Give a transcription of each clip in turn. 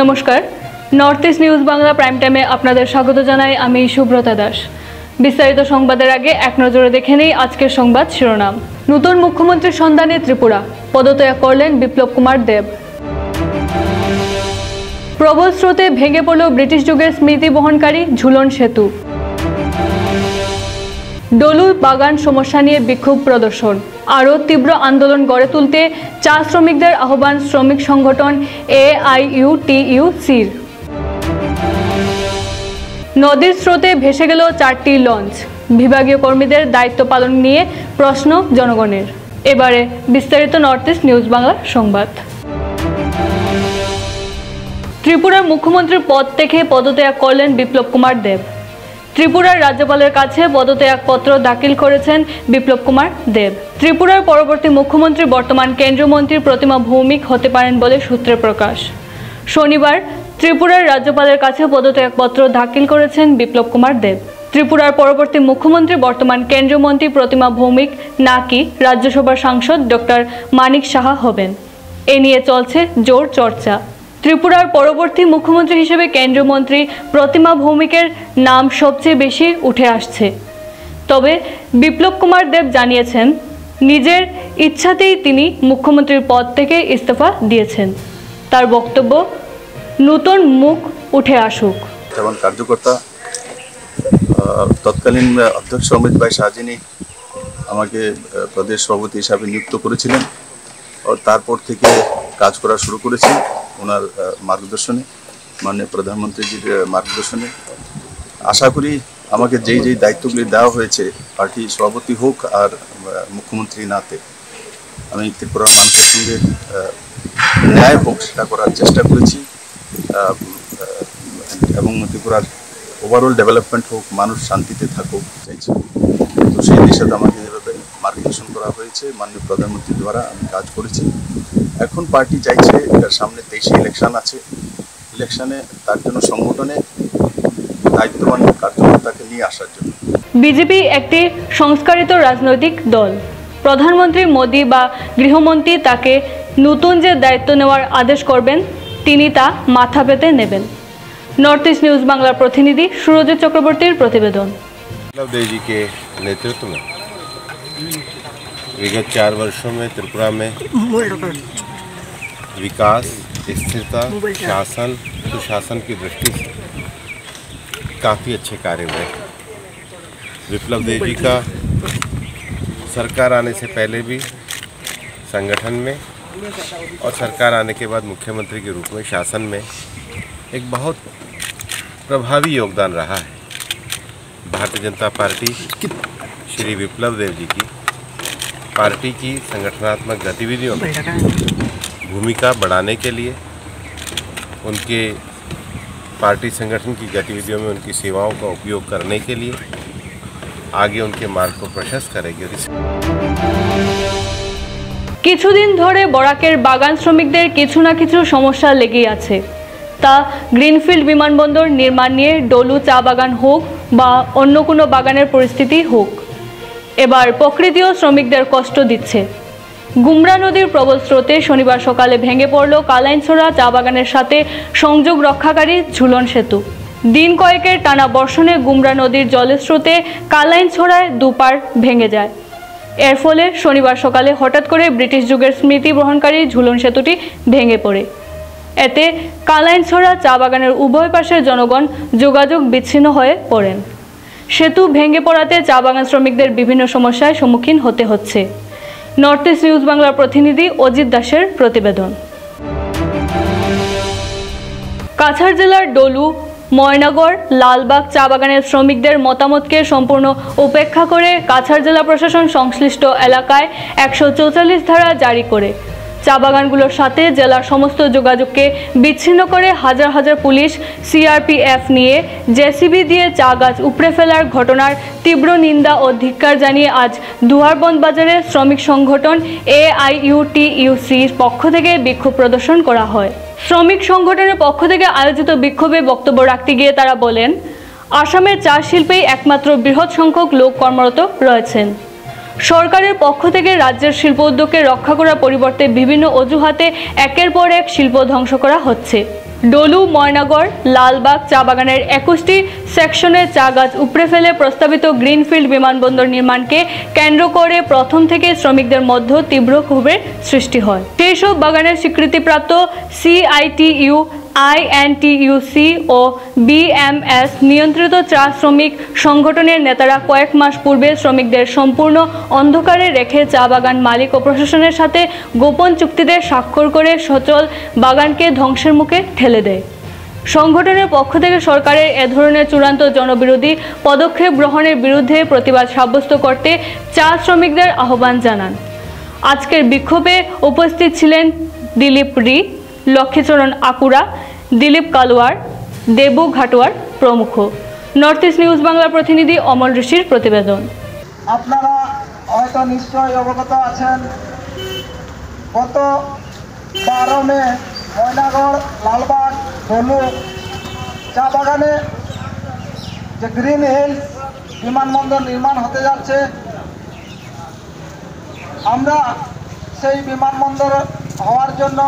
নমস্কার। North east news Bangla prime টাইমে আপনাদের স্বাগত জানাই আমি সুব্রতা দাস। বিস্তারিত সংবাদের আগে এক নজরে দেখে নেই আজকের সংবাদ শিরোনাম। নতুন মুখ্যমন্ত্রীর সন্ধানে ত্রিপুরা। পদত্যাগ করলেন বিপ্লব কুমার দেব। প্রবল স্রোতে ভেঙে পড়ল ব্রিটিশ যুগের স্মৃতি বহনকারী ঝুলন সেতু। ডলু বাগান সমস্যা নিয়ে বিক্ষোভ প্রদর্শন। আরও তীব্র আন্দোলন গড়ে তুলতে চা শ্রমিকদের আহ্বান শ্রমিক সংগঠন A I U T U সির নদীর স্রোতে ভেসে গেল চারটি লঞ্চ। বিভাগীয় কর্মীদের দায়িত্ব পালন নিয়ে প্রশ্ন জনগণের। এবারে বিস্তারিত নর্থ ইস্ট নিউজ বাংলা সংবাদ। ত্রিপুরার মুখ্যমন্ত্রীর পদ থেকে পদত্যাগ করলেন বিপ্লব কুমার দেব। ত্রিপুরার রাজ্যপালের কাছে পদত্যাগপত্র দাখিল করেছেন বিপ্লব কুমার দেব। ত্রিপুরার পরবর্তী মুখ্যমন্ত্রী বর্তমান কেন্দ্রীয় মন্ত্রীর প্রতিমা ভৌমিক হতে পারেন বলে সূত্রে প্রকাশ। শনিবার ত্রিপুরার রাজ্যপালের কাছে পদত্যাগপত্র দাখিল করেছেন বিপ্লব কুমার দেব। ত্রিপুরার পরবর্তী মুখ্যমন্ত্রী বর্তমান কেন্দ্রীয় মন্ত্রী প্রতিমা ভৌমিক নাকি রাজ্যসভার সাংসদ ডক্টর মানিক সাহা হবেন। এ নিয়ে চলছে জোর চর্চা। ত্রিপুরার পরবর্তী মুখ্যমন্ত্রী হিসেবে কেন্দ্রীয় মন্ত্রী প্রতিমা ভৌমিকের নাম সবচেয়ে বেশি উঠে আসছে। তবে বিপ্লব কুমার দেব জানিয়েছেন, নিজের ইচ্ছাতেই তিনি মুখ্যমন্ত্রীর পদ থেকে ইস্তফা দিয়েছেন। তার বক্তব্য, নতুন মুখ উঠে আসুক। যেমন কার্যকর্তা তৎকালীন অধ্যক্ষ অমিত ভাই শাহজিনী আমাকে প্রদেশ সভাপতি হিসাবে নিযুক্ত করেছিলেন। তারপর থেকে কাজ করা শুরু করেছি। ওনার মার্গদর্শনে, মাননীয় প্রধানমন্ত্রীজির মার্গদর্শনে। আশা করি আমাকে যেই যেই দায়িত্বগুলি দেওয়া হয়েছে, পার্টি সভাপতি হোক আর মুখ্যমন্ত্রী নাতে আমি ত্রিপুরার মানুষের সঙ্গে ন্যায় হোক সেটা করার চেষ্টা করেছি। এবং ত্রিপুরার ওভারঅল ডেভেলপমেন্ট হোক, মানুষ শান্তিতে থাকুক চাইছি তো সেই দিশাতে আমাকে মার্গদর্শন করা হয়েছে মাননীয় প্রধানমন্ত্রীর দ্বারা আমি কাজ করেছি। এখন পার্টি চাইছে এটার সামনে তেইশে ইলেকশান আছে। ইলেকশনে তার জন্য সংগঠনে দায়িত্ববান কার্যকর্তাকে নিয়ে আসার জন্য। বিজেপি একটি সংস্কারিত রাজনৈতিক দল। প্রধানমন্ত্রী মোদি বা গৃহমন্ত্রী তাকে নতুন যে দায়িত্ব নেওয়ার আদেশ করবেন তিনি তা মাথা পেতে নেবেন। নর্থ ইস্ট নিউজ বাংলার প্রতিনিধি সুরজিৎ চক্রবর্তীর প্রতিবেদন। দেবজি কে নেতৃত্ব विगत चार वर्षों में त्रिपुरा में विकास स्थिरता शासन सुशासन की दृष्टि से काफ़ी अच्छे कार्य हुए। विप्लव देव जी का सरकार आने से पहले भी संगठन में और सरकार आने के बाद मुख्यमंत्री के रूप में शासन में एक बहुत प्रभावी योगदान रहा है। भारतीय जनता पार्टी श्री विप्लव देव जी की पार्टी की संगठनात्मक गतिविधियों में भूमिका बढ़ाने के लिए उनके पार्टी संगठन की गतिविधियों में उनकी सेवाओं का उपयोग करने के लिए आगे उनके मार्ग को प्रशस्त करेगी और इस কিছুদিন ধরে বরাকের বাগান শ্রমিকদের কিছু না কিছু সমস্যা লেগেই আছে তা গ্রিনফিল্ড বিমানবন্দর নির্মাণ নিয়ে ডলু চা বাগান হোক বা অন্য কোনো বাগানের পরিস্থিতি হোক এবার প্রকৃতিও শ্রমিকদের কষ্ট দিচ্ছে। গুমরা নদীর প্রবল স্রোতে শনিবার সকালে ভেঙে পড়ল কালাইনছোড়া চা বাগানের সাথে সংযোগ রক্ষাকারী ঝুলন সেতু। দিন কয়েকের টানা বর্ষণে গুমরা নদীর জলের স্রোতে কালাইনছড়ায় দুপার ভেঙে যায়। এর ফলে শনিবার সকালে হঠাৎ করে ব্রিটিশ যুগের স্মৃতি বহনকারী ঝুলন সেতুটি ভেঙে পড়ে। এতে কালাইনছোড়া চা বাগানের উভয় পাশের জনগণ যোগাযোগ বিচ্ছিন্ন হয়ে পড়েন। সেতু ভেঙে পড়াতে চা বাগান শ্রমিকদের বিভিন্ন সমস্যার সম্মুখীন হতে হচ্ছে। নর্থ ইস্ট নিউজ বাংলার প্রতিনিধি অজিত দাসের প্রতিবেদন। কাছাড় জেলার ডলু, ময়নাগর, লালবাগ চা বাগানের শ্রমিকদের মতামতকে সম্পূর্ণ উপেক্ষা করে কাছাড় জেলা প্রশাসন সংশ্লিষ্ট এলাকায় একশো ধারা জারি করে। চা বাগানগুলোর সাথে জেলার সমস্ত যোগাযোগকে বিচ্ছিন্ন করে হাজার হাজার পুলিশ সিআরপিএফ নিয়ে জেসিবি দিয়ে চা গাছ উপড়ে ফেলার ঘটনার তীব্র নিন্দা ও ধিক্কার জানিয়ে আজ দুহারবন্দ বাজারে শ্রমিক সংগঠন এআইইউটিইউসির পক্ষ থেকে বিক্ষোভ প্রদর্শন করা হয়। শ্রমিক সংগঠনের পক্ষ থেকে আয়োজিত বিক্ষোভে বক্তব্য রাখতে গিয়ে তারা বলেন, আসামের চা শিল্পেই একমাত্র বৃহৎ সংখ্যক লোক কর্মরত রয়েছেন। সরকারের পক্ষ থেকে রাজ্যের শিল্প উদ্যোগকে রক্ষা করার পরিবর্তে বিভিন্ন অজুহাতে একের পর এক শিল্প ধ্বংস করা হচ্ছে। ডলু, ময়নাগড়, লালবাগ, চা বাগানের একুশটি সেকশনে চা গাছ উপড়ে ফেলে প্রস্তাবিত গ্রিনফিল্ড বিমানবন্দর নির্মাণকে কেন্দ্র করে প্রথম থেকে শ্রমিকদের মধ্যে তীব্র ক্ষোভের সৃষ্টি হয়। সেই সব বাগানের স্বীকৃতিপ্রাপ্ত সিআইটিইউ আইএনটিইউসি ও বিএমএস নিয়ন্ত্রিত চা শ্রমিক সংগঠনের নেতারা কয়েক মাস পূর্বে শ্রমিকদের সম্পূর্ণ অন্ধকারে রেখে চা বাগান মালিক ও প্রশাসনের সাথে গোপন চুক্তিতে স্বাক্ষর করে সচল বাগানকে ধ্বংসের মুখে ঠেলে দেয়। সংগঠনের পক্ষ থেকে সরকারের এ ধরনের চূড়ান্ত জনবিরোধী পদক্ষেপ গ্রহণের বিরুদ্ধে প্রতিবাদ সাব্যস্ত করতে চা শ্রমিকদের আহ্বান জানান। আজকের বিক্ষোভে উপস্থিত ছিলেন দিলীপ রি লক্ষ্মীচরণ আকুরা দিলীপ কালোয়ার, দেবু ঘাটোয়ার প্রমুখ। নর্থ ইস্ট নিউজ বাংলা প্রতিনিধি অমল ঋষির প্রতিবেদন। আপনারা হয়তো নিশ্চয়ই অবগত আছেন, গত বারো মে ময়নাগড়, লালবাগ ধনু চা বাগানে যে গ্রিন হিলস বিমানবন্দর নির্মাণ হতে যাচ্ছে, আমরা সেই বিমানবন্দর হওয়ার জন্য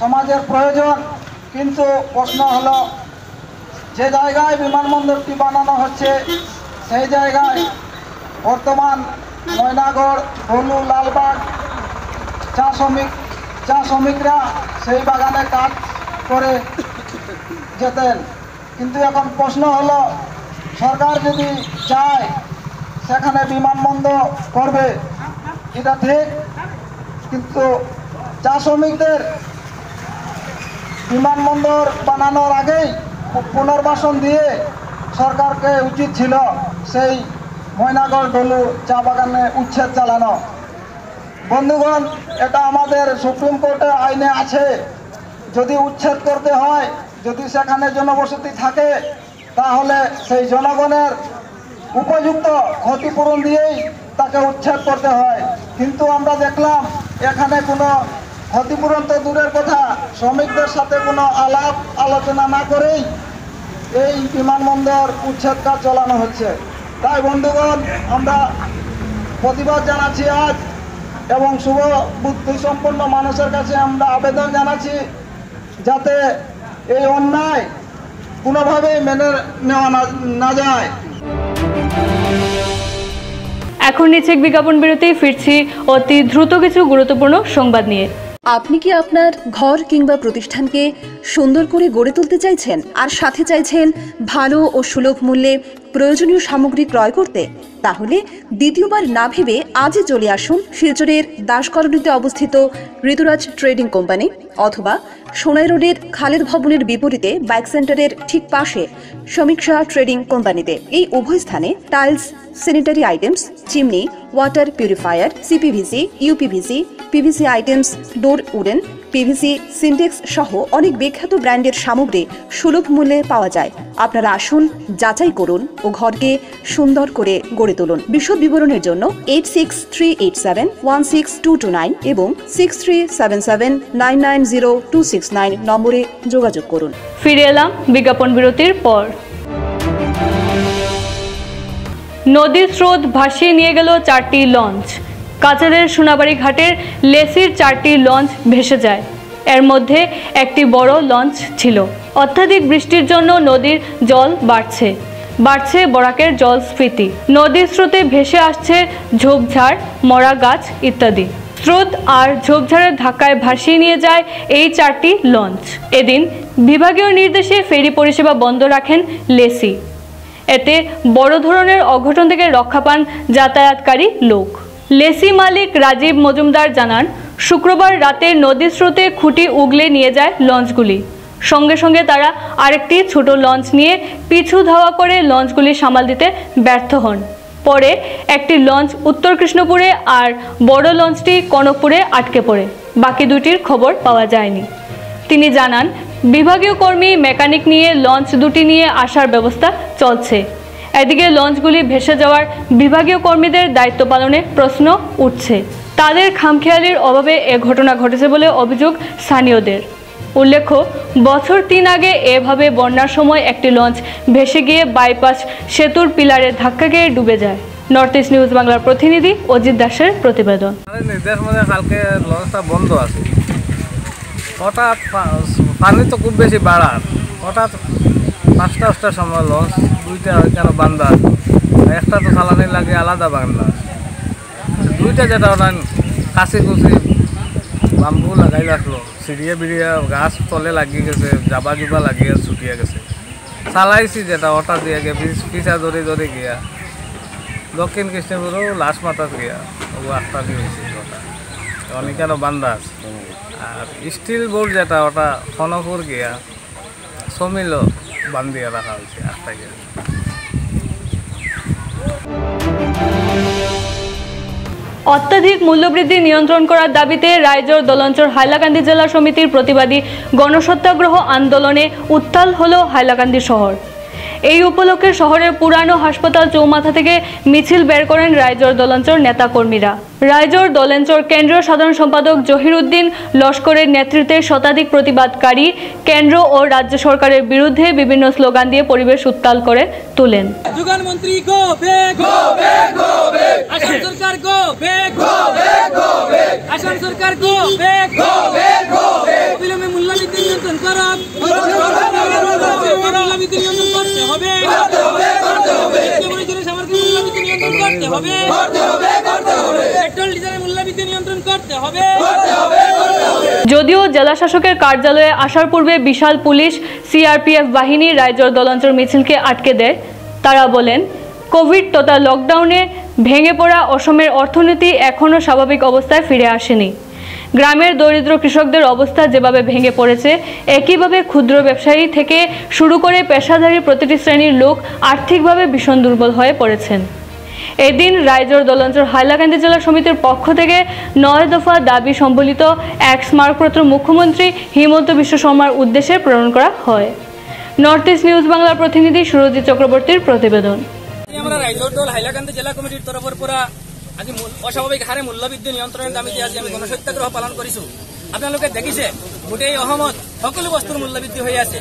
সমাজের প্রয়োজন, কিন্তু প্রশ্ন হলো, যে জায়গায় বিমানবন্দরটি বানানো হচ্ছে, সেই জায়গায় বর্তমান ময়নাগড় হলু লালবাগ, চা শ্রমিক, চা শ্রমিকরা সেই বাগানে কাজ করে যেতেন। কিন্তু এখন প্রশ্ন হলো, সরকার যদি চায় সেখানে বিমানবন্দর করবে, এটা ঠিক, কিন্তু চা শ্রমিকদের বিমানবন্দর বানানোর আগেই পুনর্বাসন দিয়ে সরকারকে উচিত ছিল সেই ময়নাগড় ডলু চা বাগানে উচ্ছেদ চালানো। বন্ধুগণ, এটা আমাদের সুপ্রিম কোর্টে আইনে আছে। যদি উচ্ছেদ করতে হয়, যদি সেখানে জনবসতি থাকে, তাহলে সেই জনগণের উপযুক্ত ক্ষতিপূরণ দিয়েই তাকে উচ্ছেদ করতে হয়। কিন্তু আমরা দেখলাম, এখানে কোনো ক্ষতিপূরণ তো দূরের কথা, শ্রমিকদের সাথে কোনো আলাপ আলোচনা না করেই এই বিমানবন্দর উচ্ছেদ কাজ চালানো হচ্ছে। তাই বন্ধুগণ, আমরা প্রতিবাদ জানাচ্ছি আজ এবং শুভ বুদ্ধি সম্পন্ন মানুষের কাছে আমরা আবেদন জানাচ্ছি যাতে এই অন্যায় কোনোভাবেই মেনে নেওয়া না যায়। এখন নিচ্ছে বিজ্ঞাপন বিরতি, ফিরছি অতি দ্রুত কিছু গুরুত্বপূর্ণ সংবাদ নিয়ে। আপনি কি আপনার ঘর কিংবা প্রতিষ্ঠানকে সুন্দর করে গড়ে তুলতে চাইছেন? আর সাথে চাইছেন ভালো ও সুলভ মূল্যে প্রয়োজনীয় সামগ্রী ক্রয় করতে? তাহলে দ্বিতীয়বার না ভেবে আজই চলে আসুন শিলচরের দাসকরণীতে অবস্থিত ঋতুরাজ ট্রেডিং কোম্পানি অথবা সোনাই রোডের খালেদ ভবনের বিপরীতে বাইক সেন্টারের ঠিক পাশে সমীক্ষা ট্রেডিং কোম্পানিতে। এই উভয় স্থানে tiles, sanitary items, chimney, water purifier, CPVC, UPVC PVC items door wooden PVC Sintex সহ অনেক বিখ্যাত ব্র্যান্ডের সামগ্রী সুলভ মূল্যে পাওয়া যায়। আপনারা আসুন, যাচাই করুন ও ঘরকে সুন্দর করে গড়ে তুলুন। বিশদ বিবরণের জন্য eight six three eight seven one six two two nine এবং six three seven seven nine nine zero two six nine নম্বরে যোগাযোগ করুন। ফিরে এলাম বিজ্ঞাপন বিরতির পর। নদীর স্রোত ভাসিয়ে নিয়ে গেল চারটি লঞ্চ। কাছাড়ের সোনাবাড়ি ঘাটের লেসির চারটি লঞ্চ ভেসে যায়। এর মধ্যে একটি বড় লঞ্চ ছিল। অত্যাধিক বৃষ্টির জন্য নদীর জল বাড়ছে। বাড়ছে বরাকের জল স্ফীতি নদীর স্রোতে ভেসে আসছে ঝোপঝাড়, মরা গাছ ইত্যাদি। স্রোত আর ঝোপঝাড়ের ধাক্কায় ভাসিয়ে নিয়ে যায় এই চারটি লঞ্চ। এদিন বিভাগীয় নির্দেশে ফেরি পরিষেবা বন্ধ রাখেন লেসি। এতে বড় ধরনের অঘটন থেকে রক্ষা পান যাতায়াতকারী লোক। লেসি মালিক রাজীব মজুমদার জানান, শুক্রবার রাতে নদীর স্রোতে খুঁটি উগলে নিয়ে যায় লঞ্চগুলি। সঙ্গে সঙ্গে তারা আরেকটি ছোট লঞ্চ নিয়ে পিছু ধাওয়া করে লঞ্চগুলি সামাল দিতে ব্যর্থ হন। পরে একটি লঞ্চ উত্তর কৃষ্ণপুরে আর বড় লঞ্চটি কনকপুরে আটকে পড়ে। বাকি দুটির খবর পাওয়া যায়নি। তিনি জানান, বিভাগীয় কর্মী মেকানিক নিয়ে লঞ্চ দুটি নিয়ে আসার ব্যবস্থা চলছে। এদিকে লঞ্চগুলি ভেসে যাওয়ার বিভাগীয় কর্মীদের দায়িত্ব পালনে প্রশ্ন উঠছে। তাদের খামখেয়ালির অভাবে এ ঘটনা ঘটেছে বলে অভিযোগ স্থানীয়দের। উল্লেখ্য, বছর তিন আগে এভাবে বন্যার সময় একটি লঞ্চ ভেসে গিয়ে বাইপাস সেতুর পিলারে ধাক্কা খেয়ে ডুবে যায়। নর্থ ইস্ট নিউজ বাংলার প্রতিনিধি অজিত দাসের প্রতিবেদন। হঠাৎ পানি তো খুব বেশি বাড়ার। হঠাৎ পাঁচটা পাঁচটার সময় লঞ্চ দুইটা কেন বান্দা? একটা তো চালানি লাগে আলাদা বান্দা। দুইটা যেটা ওটা কাছে কুচি বাম্বু লাগাই রাখল। সিঁড়িয়ে বিড়িয়ে গাছ তলে লাগিয়ে গেছে জাবা জুবা লাগিয়ে ছুটিয়ে গেছে। চালাইছি যেটা ওটা দিয়ে গে পিছ- পিছা ধরে ধরে গিয়া। দক্ষিণ কৃষ্ণপুরও লাশ মাথাত গিয়া। ও আটটা দিয়ে হয়েছে ওটা অনেকেরও বান্দা আছে? আর স্টিল বোর্ড যেটা ওটা খনপুর গিয়া। সমিল বান্ধিয়ে রাখা হয়েছে আটটা অত্যাধিক মূল্যবৃদ্ধি নিয়ন্ত্রণ করার দাবিতে রায়জোর দলঞ্চর হাইলাকান্দি জেলা সমিতির প্রতিবাদী গণসত্যাগ্রহ আন্দোলনে উত্তাল হল হাইলাকান্দি শহর। এই উপলক্ষে শহরের পুরানো হাসপাতাল চৌমাথা থেকে মিছিল বের করেন রায়জোর দলঞ্চর নেতাকর্মীরা। রায়জোর দলেঞ্চর কেন্দ্রীয় সাধারণ সম্পাদক জহিরুদ্দিন লস্করের নেতৃত্বে শতাধিক প্রতিবাদকারী কেন্দ্র ও রাজ্য সরকারের বিরুদ্ধে বিভিন্ন স্লোগান দিয়ে পরিবেশ উত্তাল করে তোলেন। করতে হবে। করতে হবে করতে হবে পরিচয় সামগ্রী মূল্যবৃদ্ধি নিয়ন্ত্রণ করতে হবে। করতে হবে করতে হবে। পেট্রোল ডিজেলের মূল্যবৃদ্ধি নিয়ন্ত্রণ করতে হবে। করতে হবে যদিও জেলা শাসকের কার্যালয়ে আসার পূর্বে বিশাল পুলিশ সিআরপিএফ বাহিনী রায়জোর দলাঞ্চল মিছিলকে আটকে দেয়। তারা বলেন কোভিড তথা লকডাউনে ভেঙে পড়া অসমের অর্থনীতি এখনও স্বাভাবিক অবস্থায় ফিরে আসেনি। গ্রামের দরিদ্র কৃষকদের অবস্থা যেভাবে ভেঙে পড়েছে, একইভাবে ক্ষুদ্র ব্যবসায়ী থেকে শুরু করে পেশাধারী প্রতিটি শ্রেণির লোক আর্থিকভাবে ভীষণ দুর্বল হয়ে পড়েছেন। এদিন রায়জোর দলাঞ্চল হাইলাকান্দি জেলা সমিতির পক্ষ থেকে নয় দফা দাবি সম্বলিত এক স্মারকপত্র মুখ্যমন্ত্রী হিমন্ত বিশ্ব শর্মার উদ্দেশ্যে প্রেরণ করা হয়। নর্থ ইস্ট নিউজ বাংলার প্রতিনিধি সুরজিৎ চক্রবর্তীর প্রতিবেদন। আমরা রাইজৰ দল হাইলাকান্দি জিলা কমিটিৰ তৰফৰ পৰা আজি অস্বাভাৱিক হাৰে মূল্যবৃদ্ধি নিয়ন্ত্ৰণৰ দাবীতে আজি আমি গণসত্যাগ্ৰহ পালন কৰিছো। আপোনালোকে দেখিছে গোটেই অসমত সকলো বস্তুৰ মূল্যবৃদ্ধি হৈ আছে।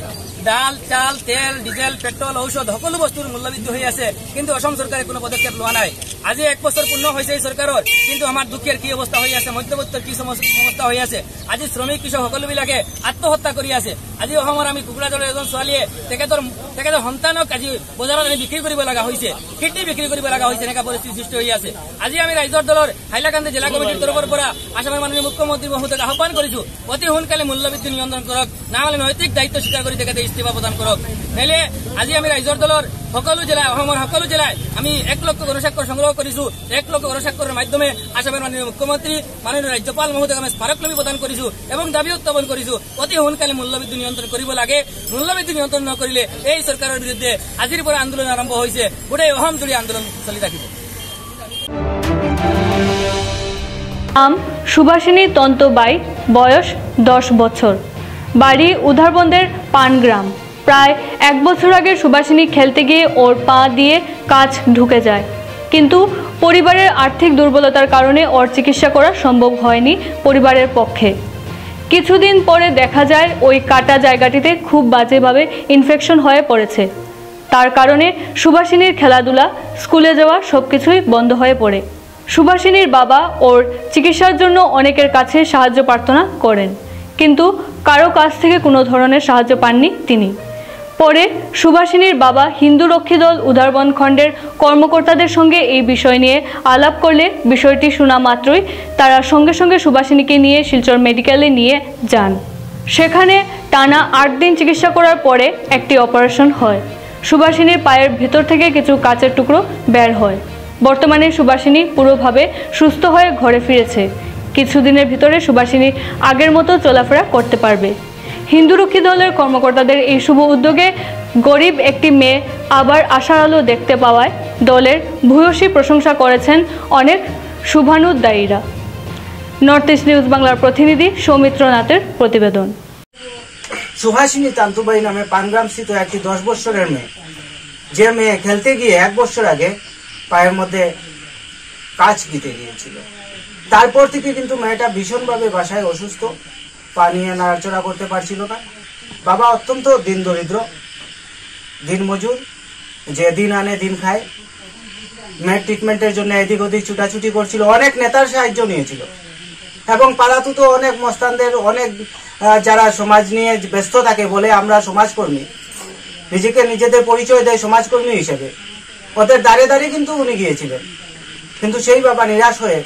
ডাল চাল তেল ডিজেল পেট্ৰল ঔষধ সকলো বস্তুৰ মূল্যবৃদ্ধি হৈ আছে। কিন্তু অসম চৰকাৰে কোনো পদক্ষেপ লোৱা নাই। আজি এক বছৰ পূৰ্ণ হৈছে এই চৰকাৰৰ কিন্তু আমাৰ দুখীয়াৰ কি অৱস্থা হৈ আছে মধ্যবৰ্তীৰ কি অৱস্থা হৈ আছে? আজি শ্ৰমিক কৃষক সকলোবিলাকে আত্মহত্যা কৰি আছে। আজি অসমৰ আমি কোকৰাঝাৰৰ এজন ছোৱালীয়ে তেখেতৰ তেখেতৰ সন্তানক আজি বজাৰত আনি বিক্ৰী কৰিব লগা হৈছে। কিডনী বিক্ৰী কৰিব লগা হৈছে এনেকুৱা পৰিস্থিতি সৃষ্টি হৈ আছে। আজি আমি ৰাইজৰ দলৰ হাইলাকান্দি জিলা কমিটিৰ তৰফৰ পৰা আসামৰ মাননীয় মুখ্যমন্ত্ৰী মহোদয়ক আহ্বান কৰিছো অতি সোনকালে মূল্যবৃদ্ধি নিয়ন্ত্ৰণ কৰক নহ'লে নৈতিক দায়িত্ব স্বীকাৰ কৰি তেখেতে ইস্তিফা প্ৰদান কৰক। নহ'লে আজি আমি ৰাইজৰ দলৰ সকলো জিলায় অসমৰ সকলো আমি এক লক্ষ গণস্বাক্ষৰ সংগ্ৰহ কৰিছো। এক লক্ষ গণস্বাক্ষৰৰ মাধ্যমে আসামৰ মাননীয় মুখ্যমন্ত্ৰী, মাননীয় ৰাজ্যপাল মহোদয়ক আমি স্মাৰকলিপি প্ৰদান কৰিছো এবং দাবি উত্থাপন কৰিছো। অতি সোনকালে মূল্যবৃদ্ধি নিয়ন্ত্ৰণ কৰিব লাগে। মূল্যবৃদ্ধি নিয়ন্ত্ৰণ নকৰিলে এই চৰকাৰৰ বিৰুদ্ধে আজিৰ পৰা আন্দোলন আৰম্ভ হৈছে। গোটেই অসম জুৰি আন্দোলন চলি থাকিব। নাম সুভাষিনী তন্তবাই বয়স দশ বছর বাড়ি উধারবন্দের পানগ্রাম। প্রায় এক বছর আগে সুভাষিনী খেলতে গিয়ে ওর পা দিয়ে কাজ ঢুকে যায়। কিন্তু পরিবারের আর্থিক দুর্বলতার কারণে ওর চিকিৎসা করা সম্ভব হয়নি পরিবারের পক্ষে। কিছুদিন পরে দেখা যায় ওই কাটা জায়গাটিতে খুব বাজেভাবে ইনফেকশন হয়ে পড়েছে। তার কারণে সুভাষিনীর খেলাধুলা, স্কুলে যাওয়া সব কিছুই বন্ধ হয়ে পড়ে। সুভাষিনীর বাবা ওর চিকিৎসার জন্য অনেকের কাছে সাহায্য প্রার্থনা করেন, কিন্তু কারও কাছ থেকে কোনো ধরনের সাহায্য পাননি তিনি। পরে সুভাষিনীর বাবা হিন্দু রক্ষী দল উদারবন খণ্ডের কর্মকর্তাদের সঙ্গে এই বিষয় নিয়ে আলাপ করলে বিষয়টি শোনা মাত্রই তারা সঙ্গে সঙ্গে সুভাষিনীকে নিয়ে শিলচর মেডিকেলে নিয়ে যান। সেখানে টানা আট দিন চিকিৎসা করার পরে একটি অপারেশন হয়। সুভাষিনীর পায়ের ভেতর থেকে কিছু কাচের টুকরো বের হয়। বর্তমানে সুভাষিনী পুরোভাবে সুস্থ হয়ে ঘরে ফিরেছে। কিছুদিনের ভিতরে সুভাষিনী আগের মতো চলাফেরা করতে পারবে। হিন্দুরক্ষী দলের কর্মকর্তাদের এই শুভ উদ্যোগে গরিব একটি মেয়ে আবার আশার আলো দেখতে পাওয়ায় দলের ভূয়সী প্রশংসা করেছেন অনেক শুভানুদ্দায়ীরা নর্থ ইস্ট নিউজ বাংলার প্রতিনিধি সৌমিত্র নাথের প্রতিবেদন। সুভাষিনী তান্তুবাই নামে পানগ্রাম স্থিত একটি দশ বৎসরের মেয়ে। যে মেয়ে খেলতে গিয়ে এক বছর আগে পায়ের মধ্যে কাজ দিতে গিয়েছিল। তারপর থেকে কিন্তু মেয়েটা ভীষণভাবে বাসায় অসুস্থ। পা নিয়ে নাড়াচড়া করতে পারছিল না। বাবা অত্যন্ত দিন দরিদ্র, দিন মজুর, যে দিন আনে দিন খায়। মেয়ের ট্রিটমেন্টের জন্য এদিক ওদিক ছুটাছুটি করছিল, অনেক নেতার সাহায্য নিয়েছিল। এবং পালাতু তো অনেক মস্তানদের, অনেক যারা সমাজ নিয়ে ব্যস্ত থাকে বলে আমরা সমাজকর্মী। নিজেকে নিজেদের পরিচয় দেয় সমাজকর্মী হিসেবে। ওদের দাঁড়িয়ে দাঁড়িয়ে কিন্তু উনি গিয়েছিলেন। কিন্তু সেই বাবা নিরাশ হয়ে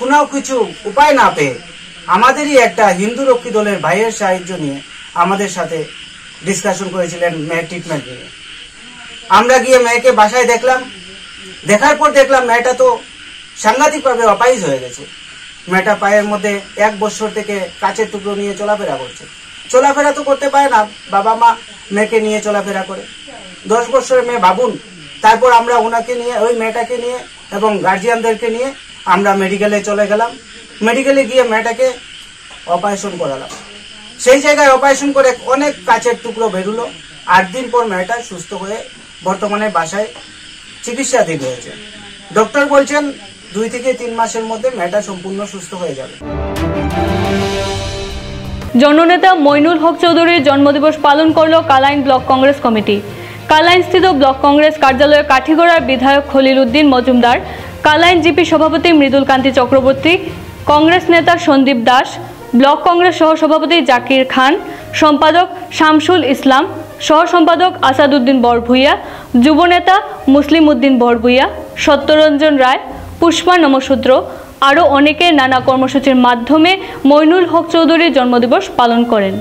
কোনো কিছু উপায় না পেয়ে আমাদেরই একটা হিন্দু রক্ষী দলের ভাইয়ের সাহায্য নিয়ে আমাদের সাথে ডিসকাশন করেছিলেন মেয়ের ট্রিটমেন্ট নিয়ে। আমরা গিয়ে মেয়েকে বাসায় দেখলাম। দেখার পর দেখলাম মেয়েটা তো সাংঘাতিকভাবে অপাইজ হয়ে গেছে। মেয়েটা পায়ের মধ্যে এক বছর থেকে কাছের টুকরো নিয়ে চলাফেরা করছে। চলাফেরা তো করতে পারে না, বাবা মা মেয়েকে নিয়ে চলাফেরা করে। দশ বছরের মেয়ে ভাবুন তারপর আমরা ওনাকে নিয়ে, ওই মেয়েটাকে নিয়ে এবং গার্জিয়ানদেরকে নিয়ে আমরা মেডিকেলে চলে গেলাম। মেডিকেলে গিয়ে মেয়েটাকে অপারেশন করালাম। সেই জায়গায় অপারেশন করে অনেক কাচের টুকরো বেরুলো। আট দিন পর মেয়েটা সুস্থ হয়ে বর্তমানে বাসায় চিকিৎসাধীন রয়েছে ডক্টর বলছেন, দুই থেকে তিন মাসের মধ্যে মেয়েটা সম্পূর্ণ সুস্থ হয়ে যাবে। জননেতা মইনুল হক চৌধুরীর জন্মদিবস পালন করল কালাইন ব্লক কংগ্রেস কমিটি। কালাইনস্থিত ব্লক কংগ্রেস কার্যালয়ে কাঠিগড়ার বিধায়ক খলিল উদ্দিন মজুমদার কালাইন জিপি সভাপতি মৃদুল কান্তি চক্রবর্তী, কংগ্রেস নেতা সন্দীপ দাস, ব্লক কংগ্রেস সহসভাপতি জাকির খান, সম্পাদক শামসুল ইসলাম সহ সম্পাদক আসাদুদ্দিন বরভুইয়া, যুবনেতা মুসলিম উদ্দিন বরভুইয়া, সত্যরঞ্জন রায়, পুষ্পা নমশূদ্র আরও অনেকে নানা কর্মসূচির মাধ্যমে মইনুল হক চৌধুরীর জন্মদিবস পালন করেন।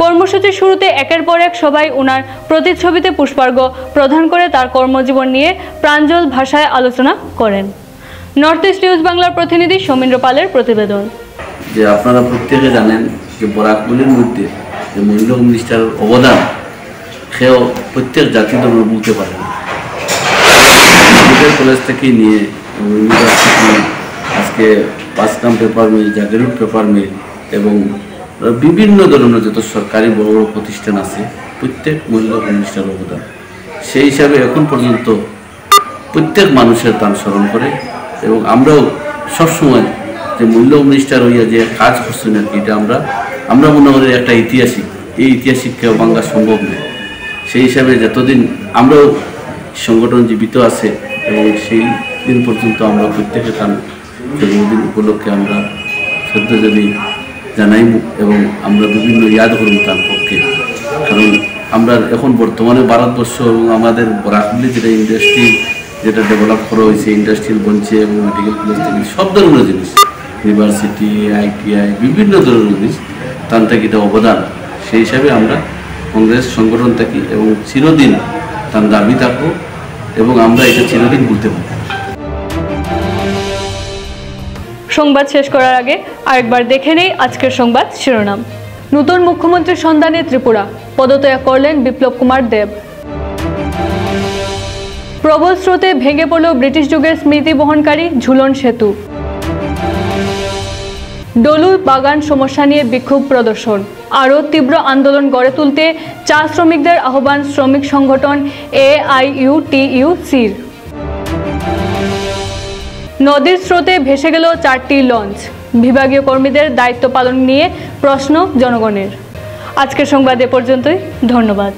কর্মসূচির শুরুতে একের পর এক সবাই ওনার প্রতিচ্ছবিতে পুষ্পার্ঘ প্রদান করে তার কর্মজীবন নিয়ে প্রাঞ্জল ভাষায় আলোচনা করেন। নর্থ ইস্ট নিউজ বাংলার প্রতিনিধি সৌমেন্দ্র পালের প্রতিবেদন। যে আপনারা প্রত্যেকে জানেন যে বরাকগুলির মধ্যে যে মহিলা মিনিস্টারের অবদান, সেও প্রত্যেক জাতি ধর্ম বলতে পারে না। কলেজ থেকে নিয়ে আজকে পাঁচকাম পেপার মিল জাগেরুট পেপার মিল এবং বিভিন্ন ধরনের যত সরকারি বড় বড় প্রতিষ্ঠান আছে, প্রত্যেক মহিলা মিনিস্টারের অবদান। সেই হিসাবে এখন পর্যন্ত প্রত্যেক মানুষের তান স্মরণ করে এবং আমরাও সবসময় যে মূল্য মিনিস্টার হইয়া যে কাজ করছেন আর এটা আমরা আমরা মনে করি একটা ঐতিহাসিক এই ঐতিহাসিক কেউ বাংলা সম্ভব নয়। সেই হিসাবে যতদিন আমরাও সংগঠন জীবিত আছে, এবং সেই দিন পর্যন্ত আমরা প্রত্যেকে তার জন্মদিন উপলক্ষে আমরা শ্রদ্ধাঞ্জলি জানাইব এবং আমরা বিভিন্ন ইয়াদ করব তার পক্ষে। কারণ আমরা এখন বর্তমানে ভারতবর্ষ এবং আমাদের বরাকলি যেটা ইন্ডাস্ট্রি যেটা ডেভেলপ করা হয়েছে ইন্ডাস্ট্রিয়াল বলছে এবং মেডিকেল কলেজ থেকে সব ধরনের জিনিস ইউনিভার্সিটি আইটিআই বিভিন্ন ধরনের জিনিস, তার থেকে অবদান। সেই হিসাবে আমরা কংগ্রেস সংগঠন থাকি এবং চিরদিন তার দাবি থাকব এবং আমরা এটা চিরদিন ভুলতে পারব। সংবাদ শেষ করার আগে আরেকবার দেখে নেই আজকের সংবাদ শিরোনাম। নতুন মুখ্যমন্ত্রীর সন্ধানে ত্রিপুরা, পদত্যাগ করলেন বিপ্লব কুমার দেব। প্রবল স্রোতে ভেঙে পড়ল ব্রিটিশ যুগের স্মৃতি বহনকারী ঝুলন সেতু। ডলু বাগান সমস্যা নিয়ে বিক্ষোভ প্রদর্শন। আরও তীব্র আন্দোলন গড়ে তুলতে চা শ্রমিকদের আহ্বান শ্রমিক সংগঠন এ নদীর স্রোতে ভেসে গেল চারটি লঞ্চ। বিভাগীয় কর্মীদের দায়িত্ব পালন নিয়ে প্রশ্ন জনগণের। আজকের সংবাদ এ পর্যন্তই। ধন্যবাদ।